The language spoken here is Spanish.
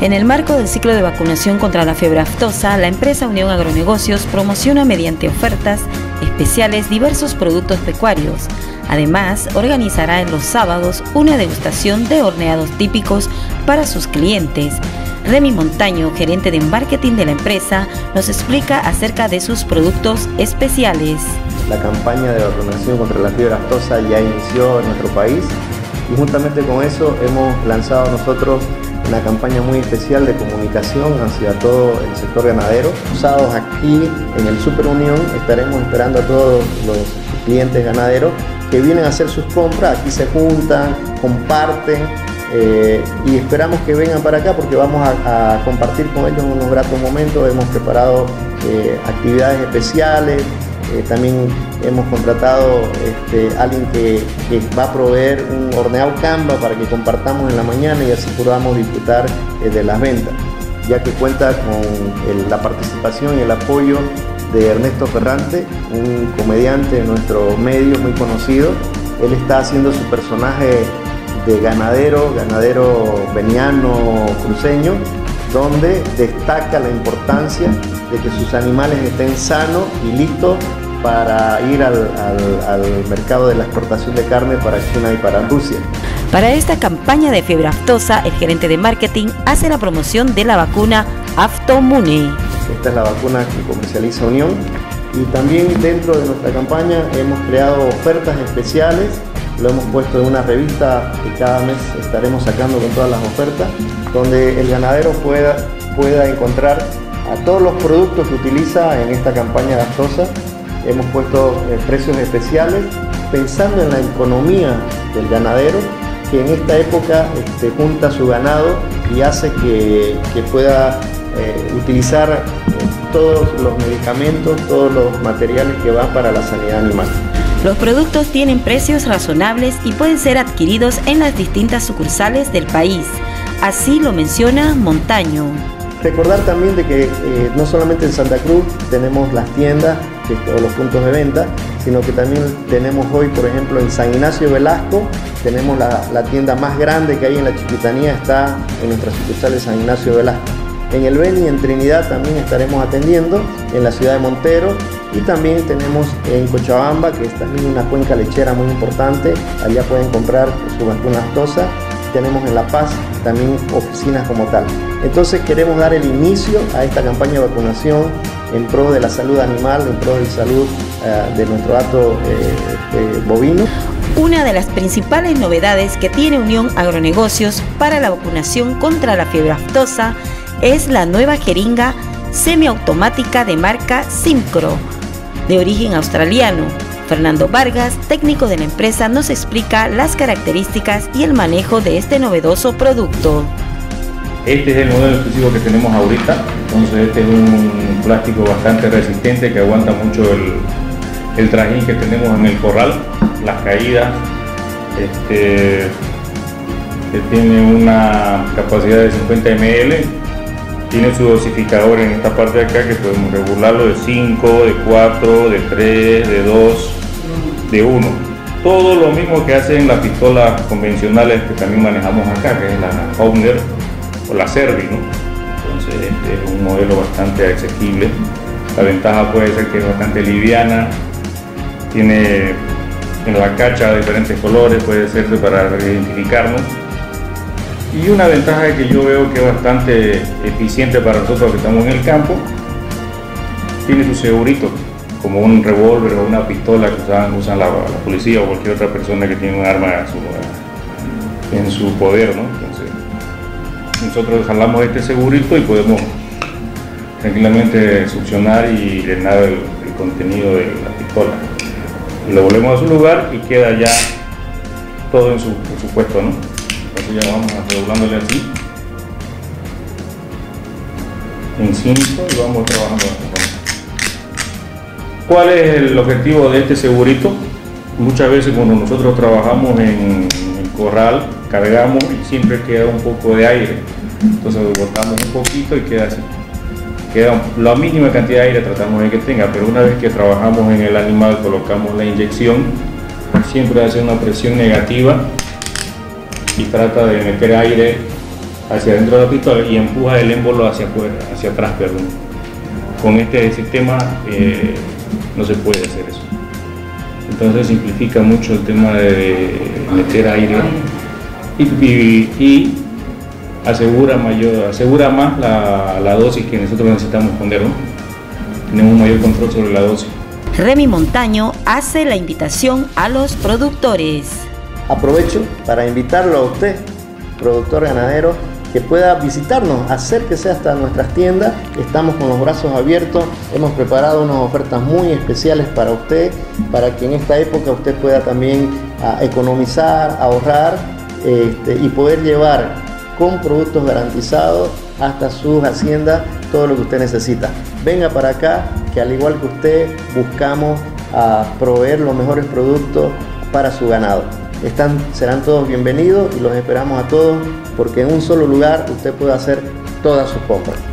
En el marco del ciclo de vacunación contra la fiebre aftosa, la empresa Unión Agronegocios promociona mediante ofertas especiales diversos productos pecuarios. Además, organizará en los sábados una degustación de horneados típicos para sus clientes. Remy Montaño, gerente de marketing de la empresa, nos explica acerca de sus productos especiales. La campaña de vacunación contra la fiebre aftosa ya inició en nuestro país y juntamente con eso hemos lanzado nosotros una campaña muy especial de comunicación hacia todo el sector ganadero. Usados aquí en el Super Unión estaremos esperando a todos los clientes ganaderos que vienen a hacer sus compras, aquí se juntan, comparten eh, y esperamos que vengan para acá porque vamos a, compartir con ellos unos gratos momentos. Hemos preparado eh, actividades especiales, eh, también hemos contratado este, alguien que, va a proveer un horneado Canva para que compartamos en la mañana y así podamos disfrutar eh, de las ventas, ya que cuenta con la participación y el apoyo de Ernesto Ferrante, un comediante de nuestro medio muy conocido. Él está haciendo su personaje de ganadero, ganadero veniano cruceño, donde destaca la importancia de que sus animales estén sanos y listos para ir al, mercado de la exportación de carne para China y para Rusia. Para esta campaña de fiebre aftosa, el gerente de marketing hace la promoción de la vacuna Aftomune. Esta es la vacuna que comercializa Unión y también dentro de nuestra campaña hemos creado ofertas especiales, lo hemos puesto en una revista que cada mes estaremos sacando con todas las ofertas, donde el ganadero pueda, pueda encontrar a todos los productos que utiliza en esta campaña de aftosa hemos puesto eh, precios especiales pensando en la economía del ganadero que en esta época este, junta su ganado y hace que, pueda eh, utilizar eh, todos los medicamentos, todos los materiales que van para la sanidad animal. Los productos tienen precios razonables y pueden ser adquiridos en las distintas sucursales del país. Así lo menciona Montaño. Recordar también de que no solamente en Santa Cruz tenemos las tiendas todos los puntos de venta, sino que también tenemos hoy, por ejemplo, en San Ignacio Velasco, tenemos la, tienda más grande que hay en la Chiquitanía, está en nuestra sucursal de San Ignacio Velasco. En el Beni, en Trinidad, también estaremos atendiendo, en la ciudad de Montero, y también tenemos en Cochabamba, que es también una cuenca lechera muy importante, allá pueden comprar su vacuna. Tenemos en La Paz también oficinas como tal. Entonces queremos dar el inicio a esta campaña de vacunación en pro de la salud animal, en pro de la salud eh, de nuestro gato eh, bovino. Una de las principales novedades que tiene Unión Agronegocios para la vacunación contra la fiebre aftosa es la nueva jeringa semiautomática de marca Simcro, de origen australiano. Fernando Vargas, técnico de la empresa, nos explica las características y el manejo de este novedoso producto. Este es el modelo exclusivo que tenemos ahorita, entonces este es un plástico bastante resistente que aguanta mucho el, trajín que tenemos en el corral, las caídas, este, que tiene una capacidad de 50 ml, tiene su dosificador en esta parte de acá que podemos regularlo de 5, de 4, de 3, de 2, de 1. Todo lo mismo que hacen las pistolas convencionales que también manejamos acá, que es la Founder la Servi, Entonces este es un modelo bastante asequible. La ventaja puede ser que es bastante liviana, tiene en la cacha diferentes colores, puede ser para identificarnos. Y una ventaja que yo veo que es bastante eficiente para nosotros que estamos en el campo, tiene su segurito, como un revólver o una pistola que usan, la, policía o cualquier otra persona que tiene un arma en su poder. ¿no? nosotros jalamos este segurito y podemos tranquilamente succionar y llenar el, contenido de la pistola. Lo volvemos a su lugar y queda ya todo en su, puesto, ¿no? Entonces ya vamos redoblándole así. En 5 y vamos trabajando. ¿Cuál es el objetivo de este segurito? Muchas veces cuando nosotros trabajamos en el corral, cargamos y siempre queda un poco de aire. Entonces botamos un poquito y queda así. Queda la mínima cantidad de aire tratamos de que tenga, pero una vez que trabajamos en el animal, colocamos la inyección, siempre hace una presión negativa y trata de meter aire hacia dentro de la pistola y empuja el émbolo hacia afuera, hacia atrás, perdón. Con este sistema eh, no se puede hacer eso. Entonces simplifica mucho el tema de meter aire y, asegura, mayor, asegura más la, dosis que nosotros necesitamos poner. Tenemos un mayor control sobre la dosis. Remy Montaño hace la invitación a los productores. Aprovecho para invitarlo a usted, productor ganadero, que pueda visitarnos, acérquese hasta nuestras tiendas, estamos con los brazos abiertos, hemos preparado unas ofertas muy especiales para usted, para que en esta época usted pueda también economizar, ahorrar este, y poder llevar con productos garantizados hasta sus haciendas todo lo que usted necesita. Venga para acá, que al igual que usted buscamos proveer los mejores productos para su ganado. Serán todos bienvenidos y los esperamos a todos porque en un solo lugar usted puede hacer todas sus compras.